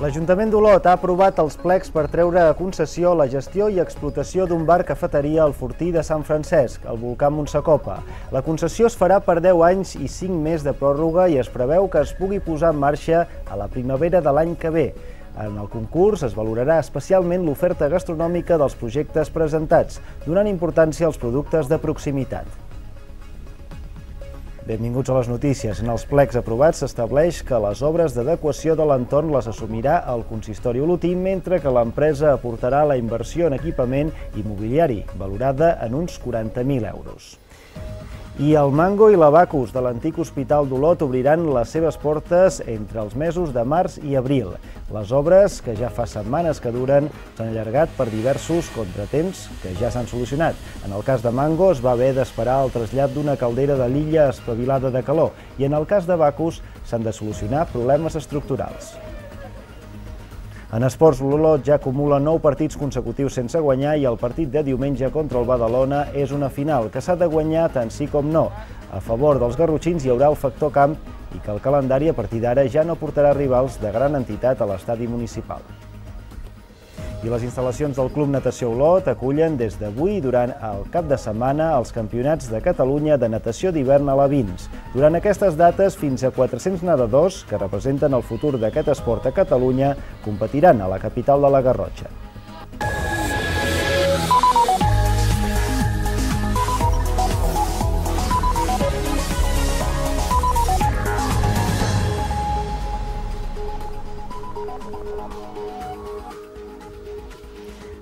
L'Ajuntament d'Olot ha aprovat els plecs per treure a concessió la gestió i explotació d'un bar cafeteria al Fortí de Sant Francesc, al volcà Montsecopa. La concessió es farà per 10 anys i 5 més de pròrroga i es preveu que es pugui posar en marxa a la primavera de l'any que ve. En el concurs es valorarà especialment l'oferta gastronòmica dels projectes presentats, donant importància als productes de proximitat. Benvinguts a les notícies. En els plecs aprovats s'estableix que les obres d'adequació de l'entorn les assumirà el consistori olotí, mentre que l'empresa aportarà la inversió en equipament immobiliari, valorada en uns 40.000 euros. I el Mango i l'Abacus de l'antic Hospital d'Olot obriran les seves portes entre els mesos de març i abril. Les obres, que ja fa setmanes que duren, s'han allargat per diversos contratemps que ja s'han solucionat. En el cas de Mango es va haver d'esperar el trasllat d'una caldera de l'illa espavilada de calor i en el cas de Bacus s'han de solucionar problemes estructurals. En esports, l'Olot ja acumula 9 partits consecutius sense guanyar i el partit de diumenge contra el Badalona és una final que s'ha de guanyar tant sí com no. A favor dels garrotxins hi haurà el factor camp i que el calendari a partir d'ara ja no portarà rivals de gran entitat a l'estadi municipal. I les instal·lacions del Club Natació Olot acullen des d'avui durant el cap de setmana els campionats de Catalunya de natació d'hivern a la Vins. Durant aquestes dates, fins a 400 nedadors, que representen el futur d'aquest esport a Catalunya, competiran a la capital de la Garrotxa.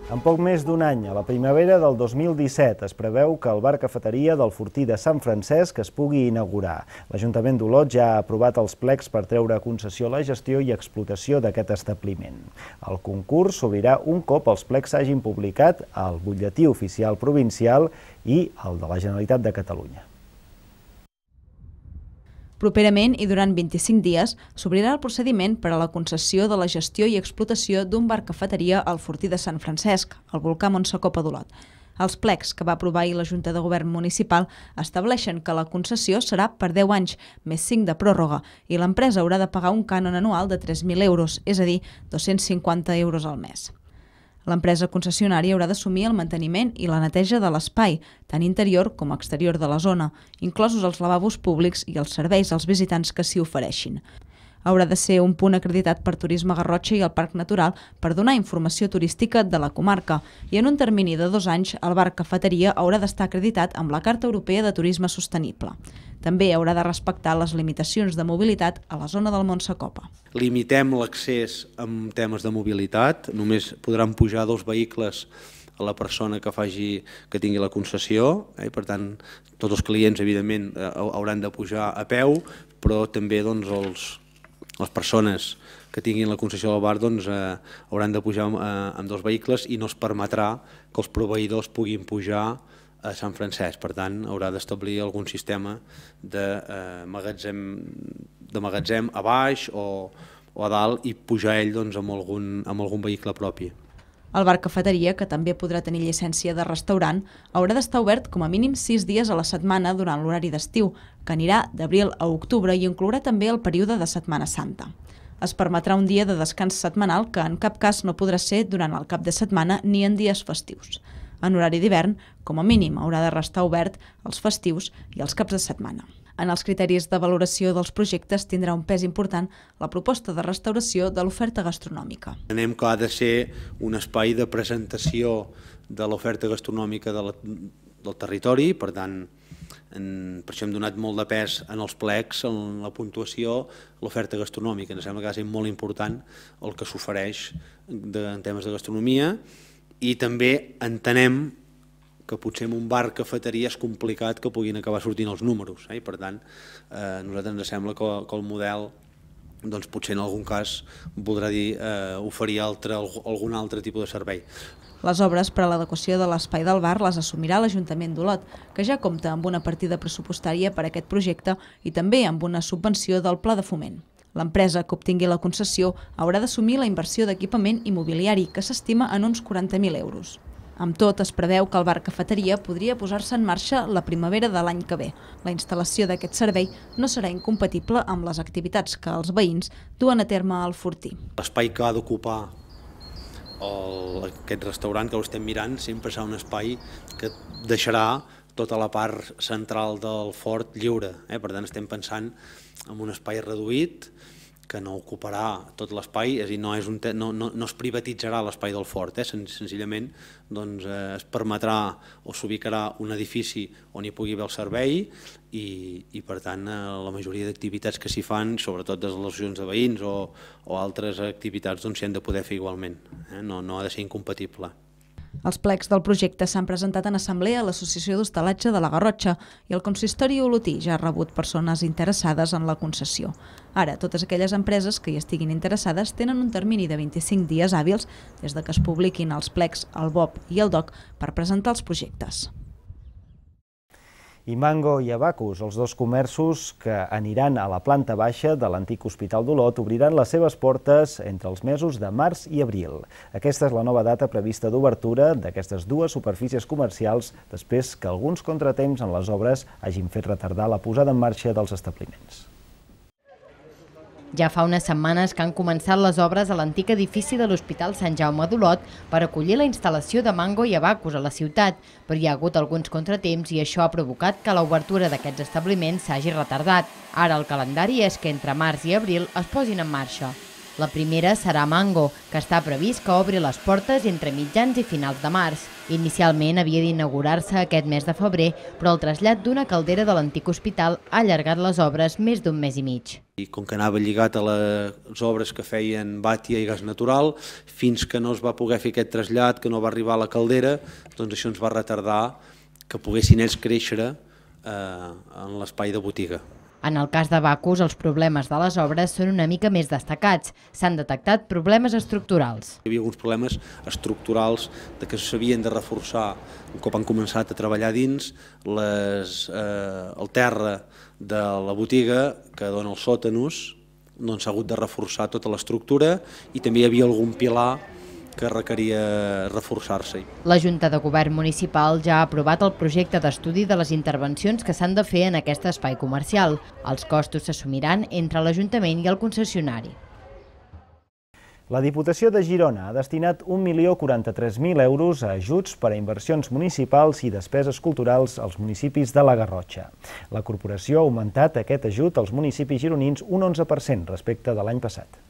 En poc més d'un any, a la primavera del 2017, es preveu que el bar cafeteria del Fortí de Sant Francesc es pugui inaugurar. L'Ajuntament d'Olot ja ha aprovat els plecs per treure a concessió la gestió i explotació d'aquest establiment. El concurs s'obrirà un cop els plecs s'hagin publicat al butlletí oficial provincial i al de la Generalitat de Catalunya. Properament i durant 25 dies s'obrirà el procediment per a la concessió de la gestió i explotació d'un bar-cafeteria al Fortí de Sant Francesc, al volcà Montsecopa d'Olot. Els plecs que va aprovar ahir la Junta de Govern Municipal estableixen que la concessió serà per 10 anys, més 5 de pròrroga, i l'empresa haurà de pagar un cànon anual de 3.000 euros, és a dir, 250 euros al mes. L'empresa concessionària haurà d'assumir el manteniment i la neteja de l'espai, tant interior com exterior de la zona, inclosos els lavabos públics i els serveis als visitants que s'hi ofereixin. Haurà de ser un punt acreditat per Turisme Garrotxa i el Parc Natural per donar informació turística de la comarca i en un termini de dos anys el bar cafeteria haurà d'estar acreditat amb la Carta Europea de Turisme Sostenible. També haurà de respectar les limitacions de mobilitat a la zona del Montsecopa. Limitem l'accés amb temes de mobilitat, només podran pujar dos vehicles a la persona que faci que tingui la concessió, eh? per tant tots els clients evidentment eh, hauran de pujar a peu, però també doncs, els, les persones que tinguin la concessió del bar doncs, eh, hauran de pujar eh, amb dos vehicles i no es permetrà que els proveïdors puguin pujar a Sant Francesc. Per tant, haurà d'establir algun sistema de, eh, magatzem, de magatzem a baix o, o a dalt i pujar ell doncs, amb, algun, amb algun vehicle propi. El bar cafeteria, que també podrà tenir llicència de restaurant, haurà d'estar obert com a mínim 6 dies a la setmana durant l'horari d'estiu, que anirà d'abril a octubre i inclourà també el període de Setmana Santa. Es permetrà un dia de descans setmanal que en cap cas no podrà ser durant el cap de setmana ni en dies festius. En horari d'hivern, com a mínim, haurà de restar obert els festius i els caps de setmana. En els criteris de valoració dels projectes tindrà un pes important la proposta de restauració de l'oferta gastronòmica. Anem que ha de ser un espai de presentació de l'oferta gastronòmica de la, del territori, per tant, en, per això hem donat molt de pes en els plecs, en la puntuació, l'oferta gastronòmica. Ens sembla que ha de ser molt important el que s'ofereix en temes de gastronomia i també entenem que potser en un bar cafeteria és complicat que puguin acabar sortint els números. Eh? per tant, eh, nosaltres ens sembla que, que el model doncs potser en algun cas voldrà dir eh, oferir altre, algun altre tipus de servei. Les obres per a l'adequació de l'espai del bar les assumirà l'Ajuntament d'Olot, que ja compta amb una partida pressupostària per a aquest projecte i també amb una subvenció del Pla de Foment. L'empresa que obtingui la concessió haurà d'assumir la inversió d'equipament immobiliari, que s'estima en uns 40.000 euros. Amb tot, es preveu que el bar cafeteria podria posar-se en marxa la primavera de l'any que ve. La instal·lació d'aquest servei no serà incompatible amb les activitats que els veïns duen a terme al Fortí. L'espai que ha d'ocupar aquest restaurant que ho estem mirant sempre serà un espai que deixarà tota la part central del fort lliure. Eh? Per tant, estem pensant en un espai reduït, que no ocuparà tot l'espai, és a dir, no, és un no, no, no es privatitzarà l'espai del fort, eh? Sen senzillament doncs, eh, es permetrà o s'ubicarà un edifici on hi pugui haver el servei i, i per tant eh, la majoria d'activitats que s'hi fan, sobretot des de les associacions de veïns o, o altres activitats, doncs s'hi han de poder fer igualment, eh? no, no ha de ser incompatible. Els plecs del projecte s'han presentat en assemblea a l'Associació d'Hostalatge de la Garrotxa i el Consistori Olotí ja ha rebut persones interessades en la concessió. Ara, totes aquelles empreses que hi estiguin interessades tenen un termini de 25 dies hàbils des de que es publiquin els plecs al BOP i al DOC per presentar els projectes i Mango i Abacus, els dos comerços que aniran a la planta baixa de l'antic Hospital d'Olot, obriran les seves portes entre els mesos de març i abril. Aquesta és la nova data prevista d'obertura d'aquestes dues superfícies comercials després que alguns contratemps en les obres hagin fet retardar la posada en marxa dels establiments. Ja fa unes setmanes que han començat les obres a l'antic edifici de l'Hospital Sant Jaume d'Olot per acollir la instal·lació de Mango i Abacus a la ciutat, però hi ha hagut alguns contratemps i això ha provocat que l'obertura d'aquests establiments s'hagi retardat. Ara el calendari és que entre març i abril es posin en marxa. La primera serà Mango, que està previst que obri les portes entre mitjans i finals de març. Inicialment havia d'inaugurar-se aquest mes de febrer, però el trasllat d'una caldera de l'antic hospital ha allargat les obres més d'un mes i mig. I com que anava lligat a les obres que feien Bàtia i gas natural, fins que no es va poder fer aquest trasllat, que no va arribar a la caldera, doncs això ens va retardar que poguessin ells créixer eh, en l'espai de botiga. En el cas de Bacus, els problemes de les obres són una mica més destacats. S'han detectat problemes estructurals. Hi havia alguns problemes estructurals de que s'havien de reforçar un cop han començat a treballar dins les, eh, el terra de la botiga que dona els sòtanos doncs s'ha hagut de reforçar tota l'estructura i també hi havia algun pilar que requeria reforçar-se. La Junta de Govern Municipal ja ha aprovat el projecte d'estudi de les intervencions que s'han de fer en aquest espai comercial. Els costos s'assumiran entre l'Ajuntament i el concessionari. La Diputació de Girona ha destinat 1.043.000 euros a ajuts per a inversions municipals i despeses culturals als municipis de la Garrotxa. La corporació ha augmentat aquest ajut als municipis gironins un 11% respecte de l'any passat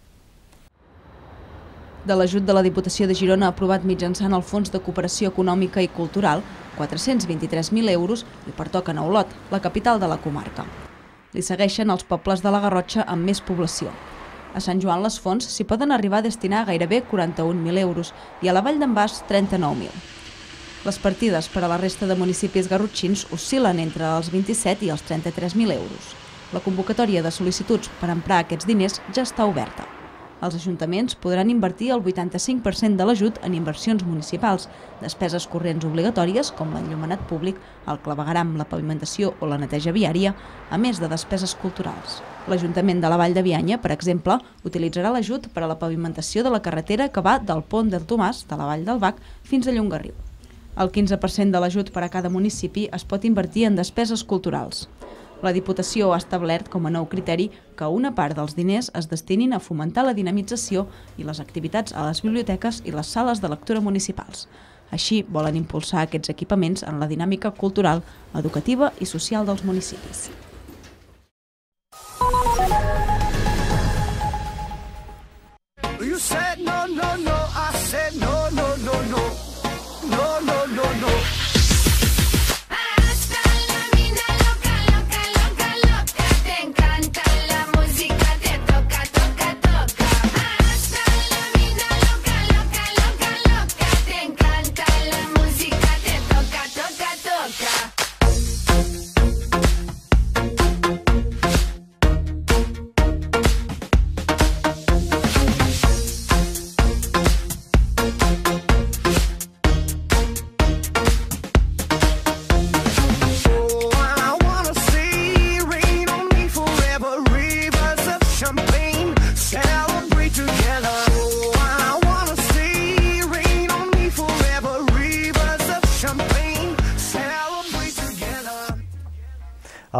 de l'ajut de la Diputació de Girona aprovat mitjançant el Fons de Cooperació Econòmica i Cultural, 423.000 euros i pertoquen a Olot, la capital de la comarca. Li segueixen els pobles de la Garrotxa amb més població. A Sant Joan les Fonts s'hi poden arribar a destinar gairebé 41.000 euros i a la Vall d'en Bas 39.000. Les partides per a la resta de municipis garrotxins oscil·len entre els 27 i els 33.000 euros. La convocatòria de sol·licituds per emprar aquests diners ja està oberta. Els ajuntaments podran invertir el 85% de l'ajut en inversions municipals, despeses corrents obligatòries com l'enllumenat públic, el clavegaram, la pavimentació o la neteja viària, a més de despeses culturals. L'Ajuntament de la Vall de Bianya, per exemple, utilitzarà l'ajut per a la pavimentació de la carretera que va del pont del Tomàs, de la Vall del Bac, fins a Llongarriu. El 15% de l'ajut per a cada municipi es pot invertir en despeses culturals. La Diputació ha establert com a nou criteri que una part dels diners es destinin a fomentar la dinamització i les activitats a les biblioteques i les sales de lectura municipals. Així, volen impulsar aquests equipaments en la dinàmica cultural, educativa i social dels municipis. You said no, no, no,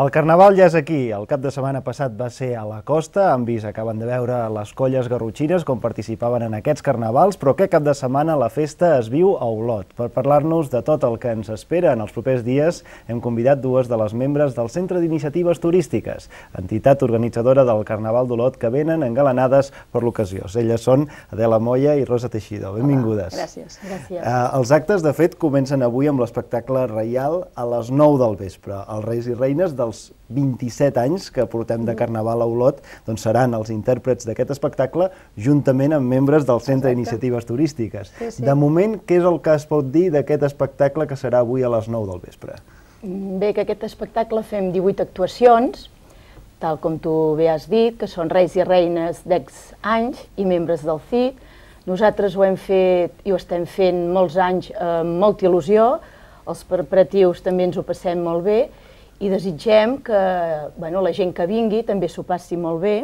El Carnaval ja és aquí. El cap de setmana passat va ser a la costa. Han vist, acaben de veure les colles garrotxines com participaven en aquests carnavals, però aquest cap de setmana la festa es viu a Olot. Per parlar-nos de tot el que ens espera en els propers dies, hem convidat dues de les membres del Centre d'Iniciatives Turístiques, entitat organitzadora del Carnaval d'Olot, que venen engalanades per l'ocasió. Elles són Adela Moya i Rosa Teixidor. Benvingudes. Hola, gràcies. gràcies. Uh, els actes, de fet, comencen avui amb l'espectacle reial a les 9 del vespre. Els reis i reines dels 27 anys que portem de Carnaval a Olot doncs seran els intèrprets d'aquest espectacle juntament amb membres del Centre d'Iniciatives Turístiques. Sí, sí. De moment, què és el que es pot dir d'aquest espectacle que serà avui a les 9 del vespre? Bé, que aquest espectacle fem 18 actuacions, tal com tu bé has dit, que són reis i reines d'ex anys i membres del CIT. Nosaltres ho hem fet i ho estem fent molts anys amb molta il·lusió, els preparatius també ens ho passem molt bé i desitgem que bueno, la gent que vingui també s'ho passi molt bé.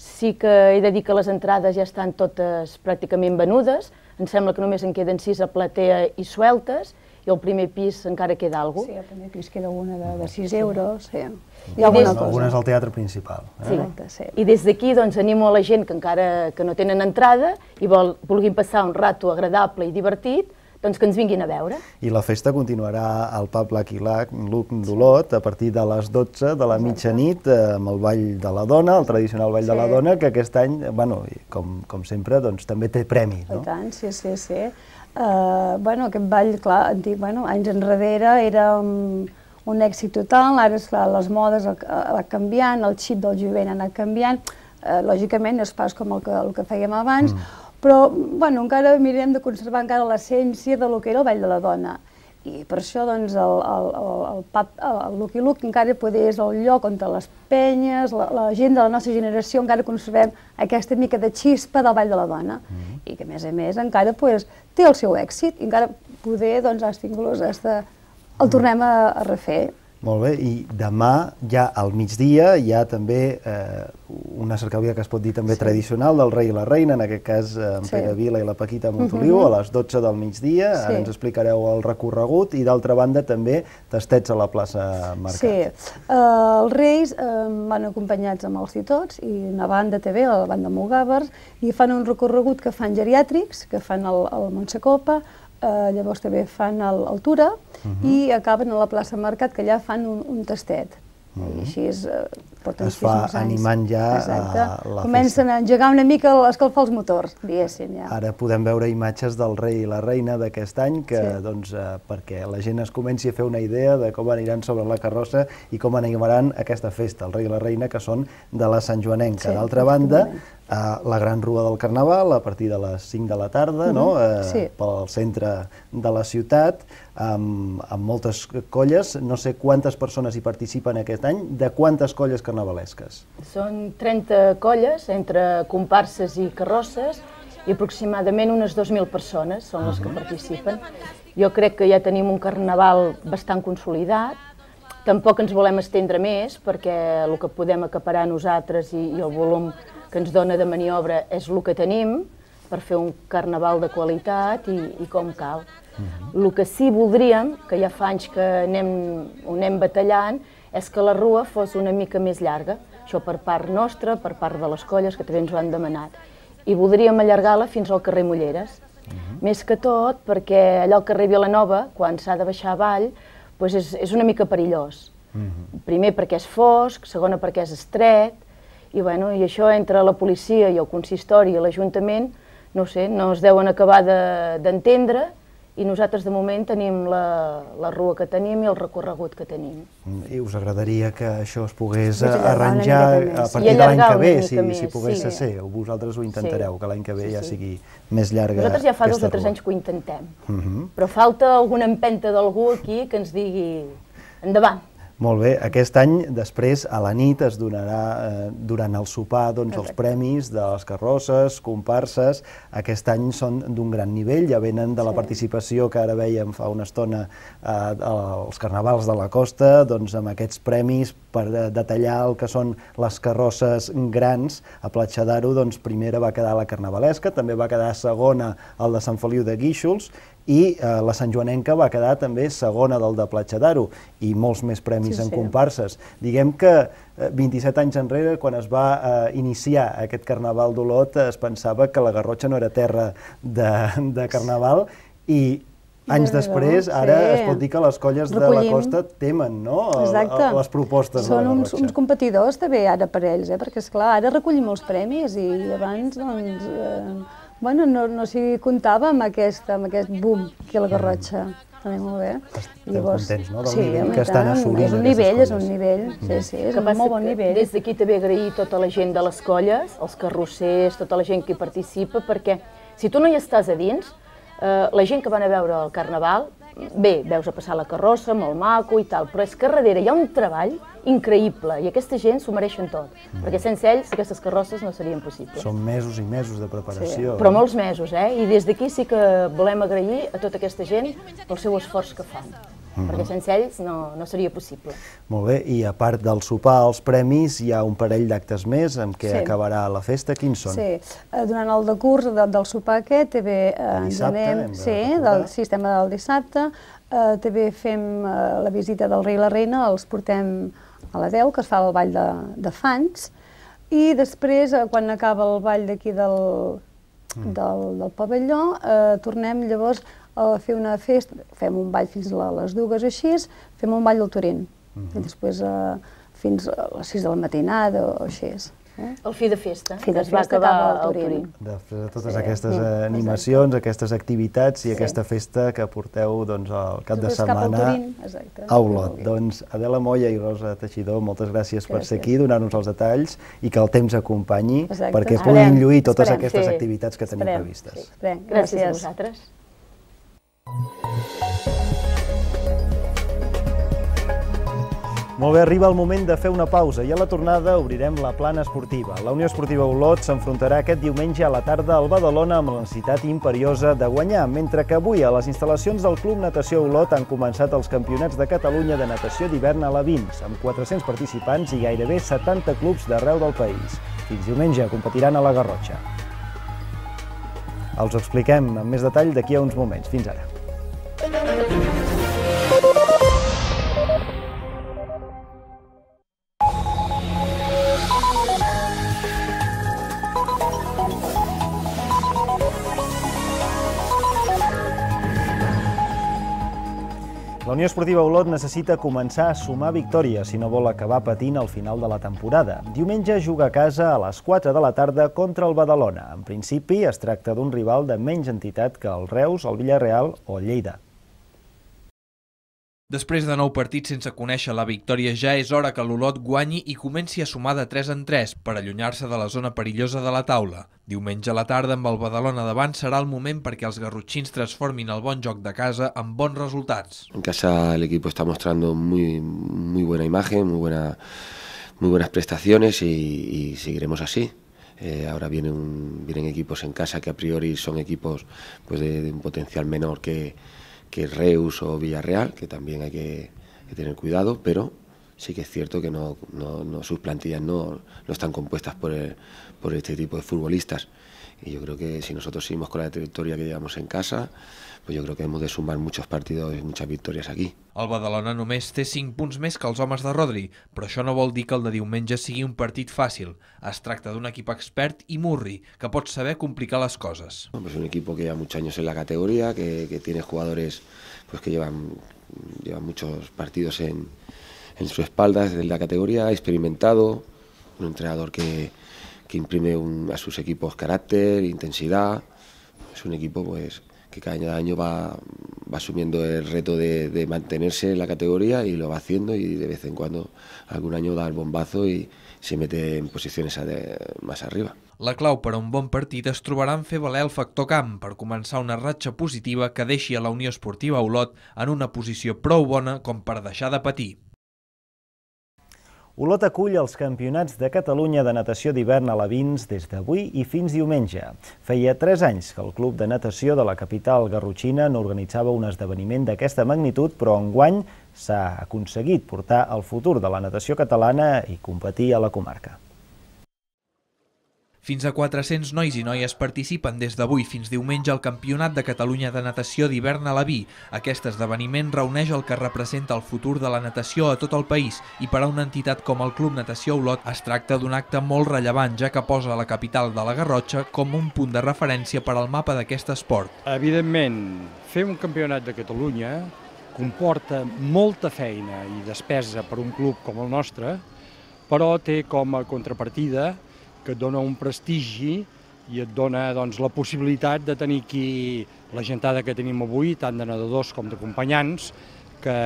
Sí que he de dir que les entrades ja estan totes pràcticament venudes, em sembla que només en queden sis a platea i sueltes, i al primer pis encara queda alguna Sí, al primer pis queda una de, de 6 euros, sí. I Hi ha alguna des- cosa. Algunes al teatre principal. Eh? Sí. Exacte, sí. I des d'aquí doncs, animo a la gent que encara que no tenen entrada i vol, vulguin passar un rato agradable i divertit, doncs que ens vinguin a veure. I la festa continuarà al pub Lucky Luke d'Olot a partir de les 12 de la mitjanit eh, amb el Ball de la Dona, el tradicional Ball de la Sí. Dona, que aquest any, bueno, i com, com sempre, doncs, també té premi. I No? tant, sí, sí, sí. Uh, bueno, aquest ball, clar, antic, bueno, anys enrere era un, un èxit total, ara, esclar, les modes ha canviant, el xip del jovent ha anat canviant, uh, lògicament no és pas com el que, el que fèiem abans, mm. Però, bueno, encara mirem de conservar encara l'essència de lo que era el ball de la dona. I per això, doncs, el, el, el, el, pub, el Lucky Luke encara poder és el lloc on les penyes, la, la gent de la nostra generació encara conservem aquesta mica de xispa del ball de la dona. I que, a més a més, encara pues, té el seu èxit i encara poder, doncs, has tingut hasta el tornem a, a refer. Molt bé, i demà ja al migdia hi ha també eh, una cercavia que es pot dir també sí. tradicional del rei i la reina, en aquest cas eh, en Sí. Pere Vila i la Paquita Montoliu, a les 12 del migdia, ara Sí. ens explicareu el recorregut, i d'altra banda també tastets a la plaça Mercat. Sí, uh, els reis uh, van acompanyats amb els titots i una banda també, la banda Mogàvers, i fan un recorregut que fan geriàtrics, que fan el, el Montsecopa, uh, llavors també fan el, el Tura, i acaben a la plaça Mercat, que allà fan un, un tastet. I així és, uh, porten Es fa anys. animant ja a Exacte. la Comencen a engegar una mica, a escalfar els motors, diguéssim, ja. Ara podem veure imatges del rei i la reina d'aquest any, que, Sí. doncs, eh, perquè la gent es comenci a fer una idea de com aniran sobre la carrossa i com animaran aquesta festa, el rei i la reina, que són de la Sant Joanenca. Sí, D'altra banda, eh, la gran rua del Carnaval, a partir de les 5 de la tarda, no? eh, sí. pel centre de la ciutat, amb, amb moltes colles. No sé quantes persones hi participen aquest any, de quantes colles carnavalesques? Són 30 colles, entre comparses i carrosses, i aproximadament unes 2.000 persones són les que participen. Jo crec que ja tenim un carnaval bastant consolidat, tampoc ens volem estendre més perquè el que podem acaparar nosaltres i, i el volum que ens dona de maniobra és el que tenim per fer un carnaval de qualitat i, i com cal. El que sí voldríem, que ja fa anys que anem, ho anem batallant, és que la rua fos una mica més llarga. Això per part nostra, per part de les colles, que també ens ho han demanat. I voldríem allargar-la fins al carrer Mulleres. Més que tot perquè allò al carrer Vilanova, quan s'ha de baixar avall, doncs és, és una mica perillós. Primer perquè és fosc, segona perquè és estret, i, bueno, i això entre la policia i el consistori i l'Ajuntament, no sé, no es deuen acabar de- d'entendre i nosaltres de moment tenim la, la rua que tenim i el recorregut que tenim. I us agradaria que això es pogués arranjar a partir de l'any que ve, si, més, si pogués sí. ser. Vosaltres ho intentareu, que l'any que ve Sí, ja sí. sigui més llarga Nosaltres ja fa dos o tres rua. anys que ho intentem, Mhm. però falta alguna empenta d'algú aquí que ens digui endavant. Molt bé, aquest any, després, a la nit, es donarà, eh, durant el sopar, doncs, els premis de les carrosses, comparses. Aquest any són d'un gran nivell, ja venen de la participació que ara veiem fa una estona eh, als carnavals de la costa, doncs amb aquests premis per detallar el que són les carrosses grans, a Platja d'Aro doncs, primera va quedar la Carnavalesca, també va quedar segona el de Sant Feliu de Guíxols i eh, la Sant Joanenca va quedar també segona del de Platja d'Aro i molts més premis sí, en sí. comparses. Diguem que eh, 27 anys enrere, quan es va eh, iniciar aquest Carnaval d'Olot, es pensava que la Garrotxa no era terra de, de Carnaval i anys després, ara sí. es pot dir que les colles Recollim. de la costa temen no? Exacte. les propostes Són de la uns, uns competidors també ara per ells, eh? perquè és clar, ara recollim molts premis i abans doncs, eh, bueno, no, no s'hi comptava amb aquest, amb aquest boom que la Garrotxa. Mm. També molt bé. Estem Llavors, contents, no?, del sí, nivell que estan assolint És un nivell, és un nivell, mm. sí, sí, és un molt bon nivell. Des d'aquí també agrair tota la gent de les colles, els carrossers, tota la gent que hi participa, perquè si tu no hi estàs a dins, eh, la gent que van a veure el Carnaval, bé, veus a passar la carrossa, molt maco i tal, però és que darrere hi ha un treball increïble i aquesta gent s'ho mereixen tot, mm. perquè sense ells aquestes carrosses no serien possibles. Són mesos i mesos de preparació. Sí, però molts mesos, eh? I des d'aquí sí que volem agrair a tota aquesta gent pel seu esforç que fan. -huh. perquè sense ells no, no seria possible. Molt bé, i a part del sopar, els premis, hi ha un parell d'actes més amb què sí. acabarà la festa. Quins són? Sí, eh, durant el decurs de, del sopar aquest, també eh, ens anem, sí, del sistema del dissabte, eh, també fem eh, la visita del rei i la reina, els portem a la 10, que es fa el ball de, de fans, i després, eh, quan acaba el ball d'aquí del, mm. del, del pavelló, eh, tornem llavors a fer una festa, fem un ball fins a les dues així, fem un ball del Turín, uh -huh. i després eh, fins a les 6 de la matinada o així. Eh? El fi de festa, fi de es va acabar al Turín. De, de totes sí. aquestes sí. animacions, aquestes activitats i sí. aquesta festa que porteu doncs, al cap de setmana a Olot. Doncs Adela Moya i Rosa Teixidor, moltes gràcies, gràcies. per ser aquí, donar-nos els detalls i que el temps acompanyi Exacte. perquè puguin lluir totes esperem, aquestes sí. activitats que tenim esperem, previstes. Gràcies. gràcies a vosaltres. Molt bé, arriba el moment de fer una pausa i a la tornada obrirem la plana esportiva. La Unió Esportiva Olot s'enfrontarà aquest diumenge a la tarda al Badalona amb la necessitat imperiosa de guanyar, mentre que avui a les instal·lacions del Club Natació Olot han començat els campionats de Catalunya de natació d'hivern a la Vins, amb 400 participants i gairebé 70 clubs d'arreu del país. Fins diumenge competiran a la Garrotxa. Els expliquem amb més detall d'aquí a uns moments. Fins ara. La Unió Esportiva Olot necessita començar a sumar victòries si no vol acabar patint al final de la temporada. Diumenge juga a casa a les 4 de la tarda contra el Badalona. En principi es tracta d'un rival de menys entitat que el Reus, el Villarreal o el Lleida. Després de nou partits sense conèixer la victòria, ja és hora que l'Olot guanyi i comenci a sumar de 3 en 3 per allunyar-se de la zona perillosa de la taula. Diumenge a la tarda, amb el Badalona davant, serà el moment perquè els garrotxins transformin el bon joc de casa en bons resultats. En casa el equipo está mostrando muy, muy buena imagen, muy, buena, muy buenas prestaciones y, y seguiremos así. Eh, ahora vienen, vienen equipos en casa que a priori son equipos pues de, de un potencial menor que que Reus o Villarreal, que también hay que, tener cuidado, pero sí que es cierto que no, no, no sus plantillas no, no, están compuestas por, el, por este tipo de futbolistas. Y yo creo que si nosotros seguimos con la trayectoria que llevamos en casa, pues yo creo que hemos de sumar muchos partidos y muchas victorias aquí. El Badalona només té 5 punts més que els homes de Rodri, però això no vol dir que el de diumenge sigui un partit fàcil. Es tracta d'un equip expert i murri, que pot saber complicar les coses. Es un equipo que lleva muchos años en la categoría, que, que tiene jugadores pues que llevan, llevan muchos partidos en, en su espalda desde la categoría, experimentado, un entrenador que, que imprime un, a sus equipos carácter, intensidad. Es un equipo pues que cada año va, va asumiendo el reto de, de, mantenerse en la categoría y lo va haciendo y de vez en cuando algún año da el bombazo y se mete en posiciones más arriba. La clau per a un bon partit es trobarà en fer valer el factor camp per començar una ratxa positiva que deixi a la Unió Esportiva Olot en una posició prou bona com per deixar de patir. Olot acull els campionats de Catalunya de natació d'hivern a la Vins des d'avui i fins diumenge. Feia 3 anys que el Club de Natació de la capital garrotxina no organitzava un esdeveniment d'aquesta magnitud, però enguany s'ha aconseguit portar el futur de la natació catalana i competir a la comarca. Fins a 400 nois i noies participen des d'avui fins diumenge al Campionat de Catalunya de Natació d'hivern a la Vi. Aquest esdeveniment reuneix el que representa el futur de la natació a tot el país i per a una entitat com el Club Natació Olot es tracta d'un acte molt rellevant, ja que posa la capital de la Garrotxa com un punt de referència per al mapa d'aquest esport. Evidentment, fer un campionat de Catalunya comporta molta feina i despesa per un club com el nostre, però té com a contrapartida que et dona un prestigi i et dona doncs, la possibilitat de tenir aquí la gentada que tenim avui, tant de nedadors com d'acompanyants, que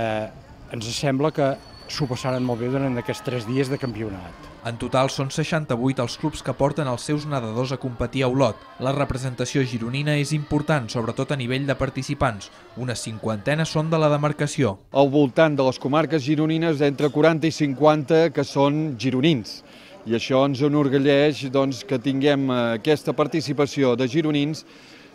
ens sembla que s'ho passaran molt bé durant aquests tres dies de campionat. En total són 68 els clubs que porten els seus nedadors a competir a Olot. La representació gironina és important, sobretot a nivell de participants. Unes cinquantena són de la demarcació. Al voltant de les comarques gironines, entre 40 i 50 que són gironins i això ens enorgulleix doncs, que tinguem eh, aquesta participació de gironins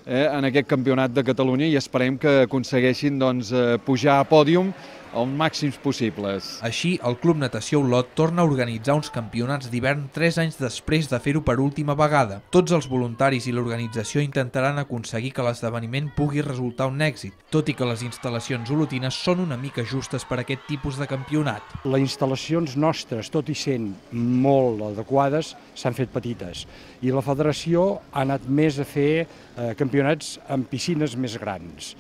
eh, en aquest campionat de Catalunya i esperem que aconsegueixin doncs, eh, pujar a pòdium els màxims possibles. Així, el Club Natació Olot torna a organitzar uns campionats d'hivern 3 anys després de fer-ho per última vegada. Tots els voluntaris i l'organització intentaran aconseguir que l'esdeveniment pugui resultar un èxit, tot i que les instal·lacions olotines són una mica justes per a aquest tipus de campionat. Les instal·lacions nostres, tot i sent molt adequades, s'han fet petites i la federació ha anat més a fer eh, campionats amb piscines més grans.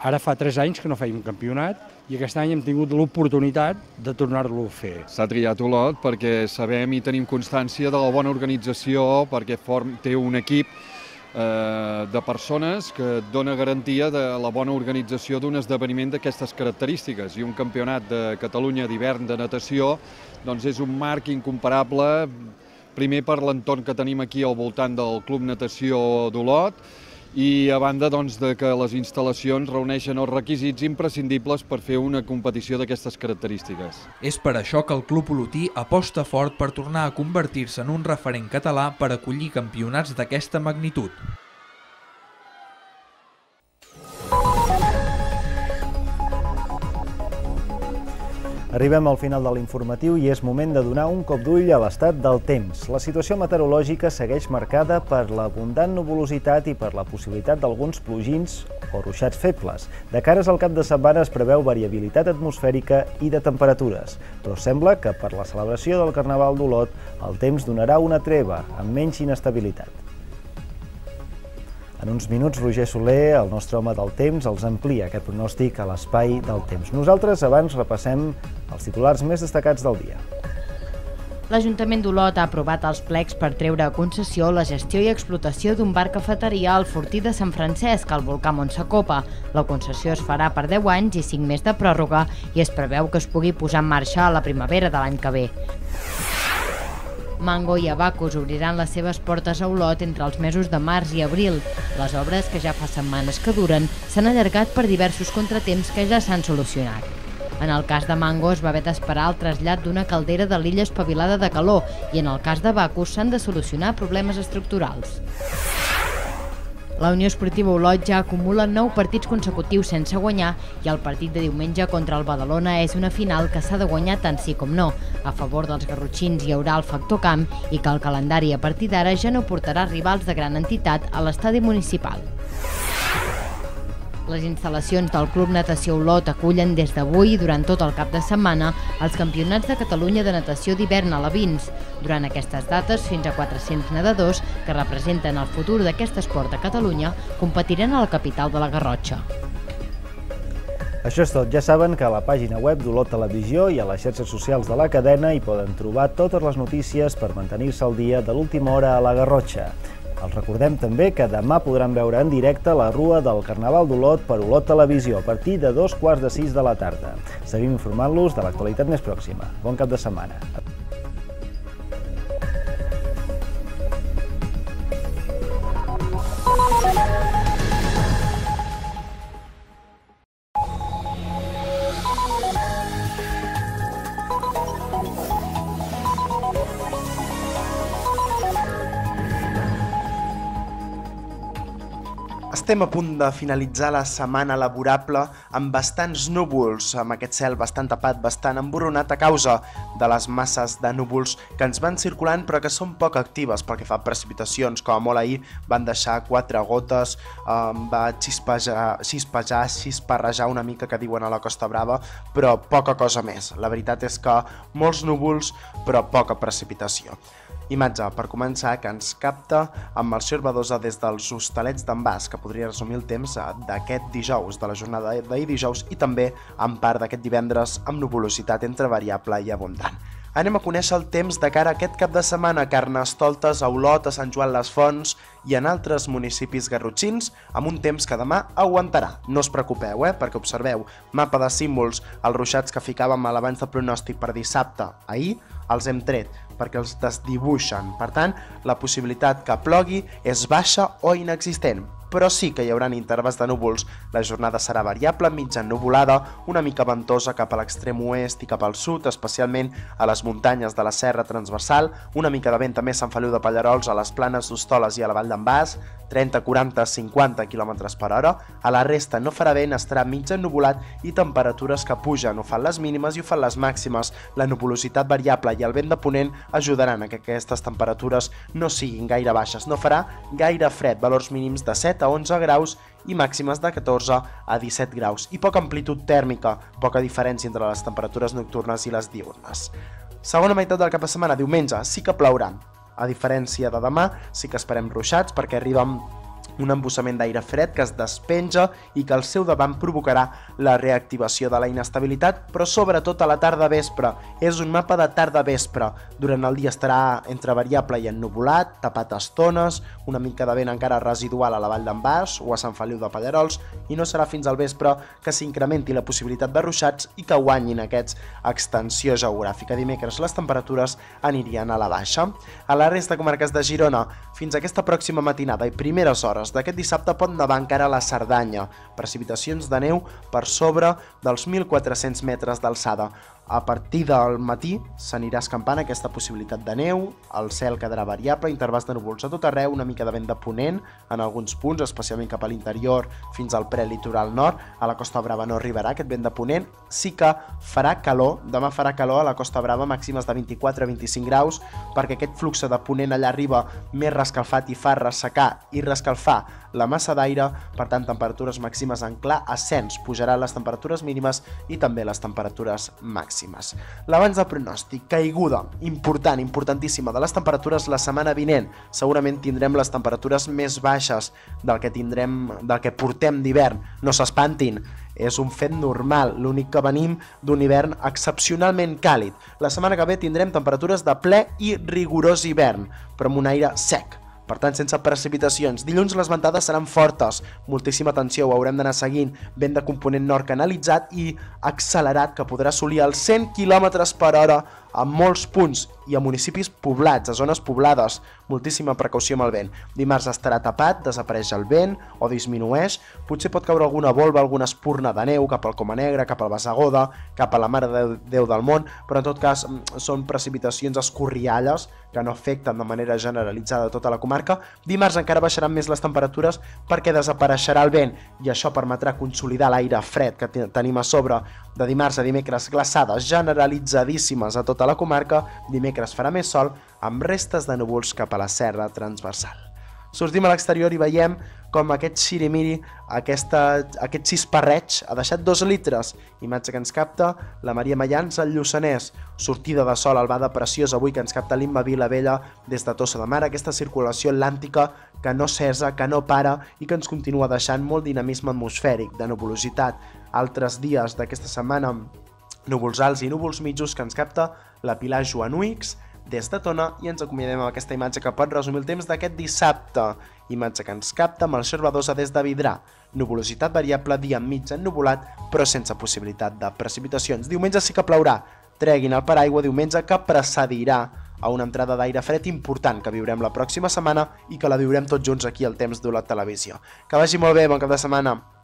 Ara fa 3 anys que no fèiem un campionat i aquest any hem tingut l'oportunitat de tornar-lo a fer. S'ha triat Olot perquè sabem i tenim constància de la bona organització, perquè form, té un equip eh, de persones que dona garantia de la bona organització d'un esdeveniment d'aquestes característiques i un campionat de Catalunya d'hivern de natació doncs és un marc incomparable primer per l'entorn que tenim aquí al voltant del Club Natació d'Olot i a banda doncs, de que les instal·lacions reuneixen els requisits imprescindibles per fer una competició d'aquestes característiques. És per això que el Club Olotí aposta fort per tornar a convertir-se en un referent català per acollir campionats d'aquesta magnitud. Arribem al final de l'informatiu i és moment de donar un cop d'ull a l'estat del temps. La situació meteorològica segueix marcada per l'abundant nuvolositat i per la possibilitat d'alguns plogins o ruixats febles. De cares al cap de setmana es preveu variabilitat atmosfèrica i de temperatures, però sembla que per la celebració del Carnaval d'Olot el temps donarà una treva amb menys inestabilitat. En uns minuts, Roger Soler, el nostre home del temps, els amplia aquest pronòstic a l'espai del temps. Nosaltres abans repassem els titulars més destacats del dia. L'Ajuntament d'Olot ha aprovat els plecs per treure a concessió la gestió i explotació d'un bar cafeteria al Fortí de Sant Francesc, al volcà Montsecopa. La concessió es farà per 10 anys i 5 més de pròrroga i es preveu que es pugui posar en marxa a la primavera de l'any que ve. Mango i Abacus obriran les seves portes a Olot entre els mesos de març i abril. Les obres, que ja fa setmanes que duren, s'han allargat per diversos contratemps que ja s'han solucionat. En el cas de Mango es va haver d'esperar el trasllat d'una caldera de l'illa espavilada de calor i en el cas de Bacus s'han de solucionar problemes estructurals. La Unió Esportiva Olot ja acumula 9 partits consecutius sense guanyar i el partit de diumenge contra el Badalona és una final que s'ha de guanyar tant sí com no. A favor dels garrotxins hi haurà el factor camp i que el calendari a partir d'ara ja no portarà rivals de gran entitat a l'estadi municipal. Les instal·lacions del Club Natació Olot acullen des d'avui i durant tot el cap de setmana els campionats de Catalunya de natació d'hivern a la Vins. Durant aquestes dates, fins a 400 nedadors que representen el futur d'aquest esport a Catalunya competiran a la capital de la Garrotxa. Això és tot. Ja saben que a la pàgina web d'Olot Televisió i a les xarxes socials de la cadena hi poden trobar totes les notícies per mantenir-se al dia de l'última hora a la Garrotxa. Els recordem també que demà podran veure en directe la rua del Carnaval d'Olot per Olot Televisió a partir de dos quarts de sis de la tarda. Seguim informant-los de l'actualitat més pròxima. Bon cap de setmana. Estem a punt de finalitzar la setmana laborable amb bastants núvols, amb aquest cel bastant tapat, bastant emborronat a causa de les masses de núvols que ens van circulant però que són poc actives pel que fa a precipitacions. Com a molt ahir van deixar quatre gotes, eh, va xispejar, xisparrejar una mica que diuen a la Costa Brava, però poca cosa més. La veritat és que molts núvols però poca precipitació. Imatge, per començar, que ens capta amb el Servadosa des dels hostalets d'en Bas, que podria resumir el temps eh, d'aquest dijous, de la jornada d'ahir dijous, i també en part d'aquest divendres amb nuvolositat entre variable i abundant. Anem a conèixer el temps de cara a aquest cap de setmana a Carnestoltes, a Olot, a Sant Joan les Fonts i en altres municipis garrotxins amb un temps que demà aguantarà. No us preocupeu, eh? perquè observeu, mapa de símbols, els ruixats que ficàvem a l'abans de pronòstic per dissabte, ahir, els hem tret perquè els desdibuixen. Per tant, la possibilitat que plogui és baixa o inexistent però sí que hi haurà intervals de núvols. La jornada serà variable, mitja nuvolada, una mica ventosa cap a l'extrem oest i cap al sud, especialment a les muntanyes de la serra transversal, una mica de vent també a Sant Feliu de Pallarols, a les planes d'Hostoles i a la Vall d'en Bas, 30, 40, 50 km per hora. A la resta no farà vent, estarà mig ennuvolat i temperatures que pugen, ho fan les mínimes i ho fan les màximes. La nuvolositat variable i el vent de ponent ajudaran a que aquestes temperatures no siguin gaire baixes. No farà gaire fred, valors mínims de 7 a 11 graus i màximes de 14 a 17 graus i poca amplitud tèrmica, poca diferència entre les temperatures nocturnes i les diurnes. Segona meitat del cap de setmana, diumenge, sí que plourà, a diferència de demà, sí que esperem ruixats perquè arriben un embussament d'aire fred que es despenja i que al seu davant provocarà la reactivació de la inestabilitat, però sobretot a la tarda-vespre. És un mapa de tarda-vespre. Durant el dia estarà entre variable i ennuvolat, tapat a estones, una mica de vent encara residual a la Vall d'en Bas o a Sant Feliu de Pallarols, i no serà fins al vespre que s'incrementi la possibilitat de ruixats i que guanyin aquests extensió geogràfica. Dimecres les temperatures anirien a la baixa. A la resta de comarques de Girona, fins aquesta pròxima matinada i primeres hores d'aquest dissabte pot nevar encara a la Cerdanya, precipitacions de neu per sobre dels 1.400 metres d'alçada. A partir del matí s'anirà escampant aquesta possibilitat de neu, el cel quedarà variable, intervals de núvols a tot arreu, una mica de vent de ponent en alguns punts, especialment cap a l'interior fins al prelitoral nord. A la Costa Brava no arribarà aquest vent de ponent, sí que farà calor, demà farà calor a la Costa Brava, màximes de 24 a 25 graus, perquè aquest flux de ponent allà arriba més rescalfat i fa ressecar i rescalfar la massa d'aire, per tant temperatures màximes en clar ascens, pujaran les temperatures mínimes i també les temperatures màximes màximes. L'abans de pronòstic, caiguda important, importantíssima de les temperatures la setmana vinent. Segurament tindrem les temperatures més baixes del que tindrem, del que portem d'hivern. No s'espantin, és un fet normal, l'únic que venim d'un hivern excepcionalment càlid. La setmana que ve tindrem temperatures de ple i rigorós hivern, però amb un aire sec, per tant sense precipitacions. Dilluns les ventades seran fortes, moltíssima atenció, ho haurem d'anar seguint, vent de component nord canalitzat i accelerat que podrà assolir els 100 km per hora a molts punts i a municipis poblats, a zones poblades, moltíssima precaució amb el vent. Dimarts estarà tapat, desapareix el vent o disminueix, potser pot caure alguna volva, alguna espurna de neu cap al Coma Negra, cap al Basagoda, cap a la Mare de Déu del Món, però en tot cas mm, són precipitacions escorrialles que no afecten de manera generalitzada tota la comarca. Dimarts encara baixaran més les temperatures perquè desapareixerà el vent i això permetrà consolidar l'aire fred que tenim a sobre de dimarts a dimecres glaçades generalitzadíssimes a tota la comarca, dimecres farà més sol amb restes de núvols cap a la serra transversal. Sortim a l'exterior i veiem com aquest xirimiri, aquesta, aquest xisparreig, ha deixat dos litres. Imatge que ens capta la Maria Mayans al Lluçanès. Sortida de sol albada preciosa avui que ens capta l'Imma Vila des de Tossa de Mar. Aquesta circulació atlàntica que no cessa, que no para i que ens continua deixant molt dinamisme atmosfèric, de nuvolositat. Altres dies d'aquesta setmana núvols alts i núvols mitjos que ens capta la Pilar Joanuix, des de Tona i ens acomiadem amb aquesta imatge que pot resumir el temps d'aquest dissabte. Imatge que ens capta amb el Xervadosa des de Vidrà. Nuvolositat variable, dia mig ennuvolat, però sense possibilitat de precipitacions. Diumenge sí que plourà. Treguin el paraigua diumenge que precedirà a una entrada d'aire fred important que viurem la pròxima setmana i que la viurem tots junts aquí al temps de la televisió. Que vagi molt bé, bon cap de setmana!